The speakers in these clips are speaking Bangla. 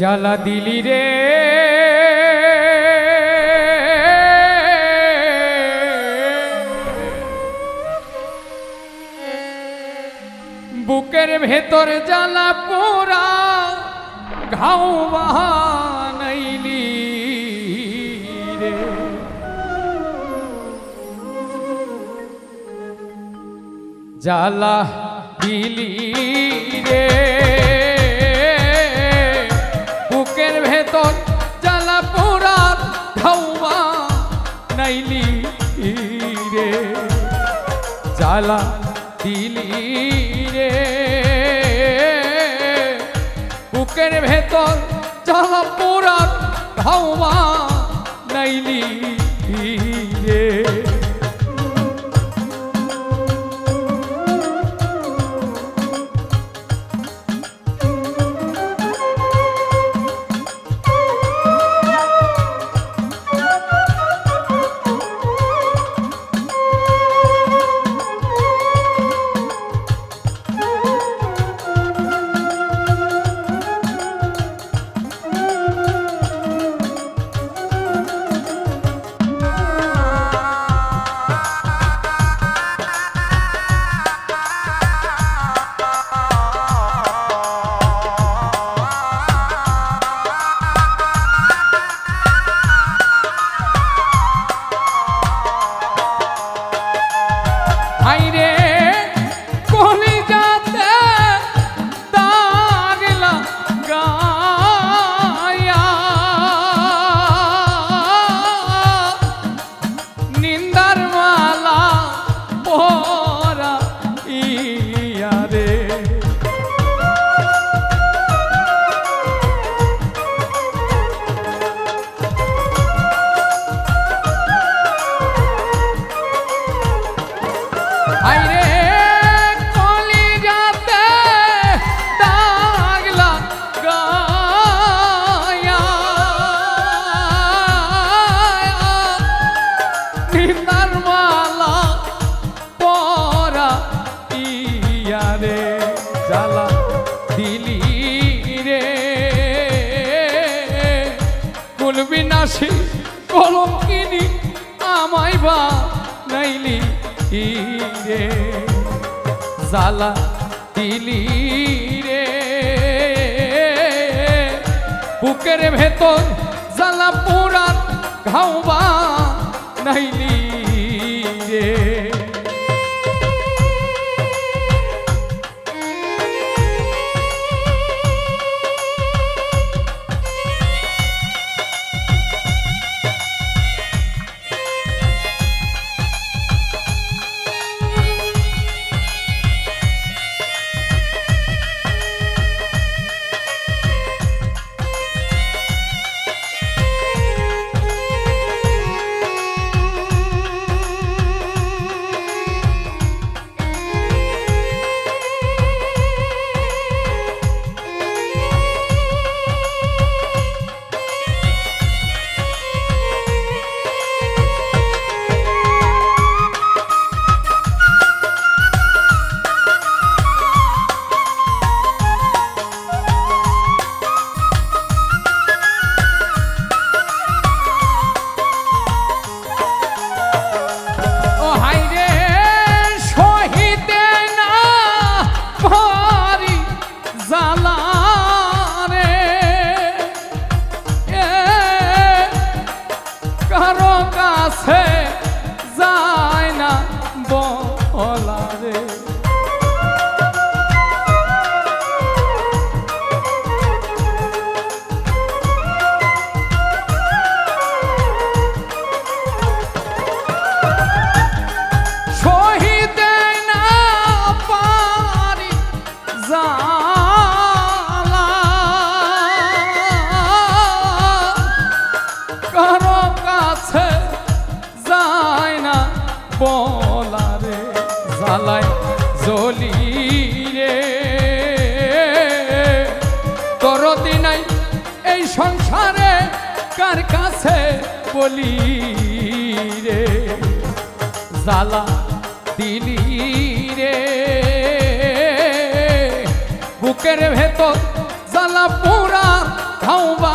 জ্বালা দিলি রে। বুকের ভেতর জ্বালা পোড়া ঘাও বাহানাইলি রে। জ্বালা দিলি রে। জ্বালা দিলি রে। বুকের ভেতর জ্বালা পোড়ার ধাওয়া নাইলি রে। কুল বিনাশী কলঙ্কিনী আমায় বা নাইলি রে। জ্বালা দিলি রে। বুকের ভেতর জ্বালা পোড়ার ঘাওবা নাইলি কারও বলা রে জালায় জলি রে। তোর দিনাই এই সংসারে কার কাছে বলি রে? জ্বালা দিলি রে। বুকের ভেতর জ্বালা পোড়া হাওবা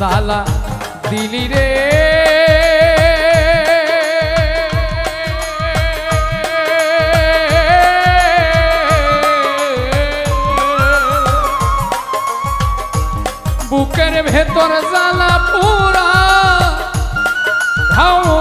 জ্বালা দিলি রে। বুকের ভেতর জ্বালা পুরা ধাও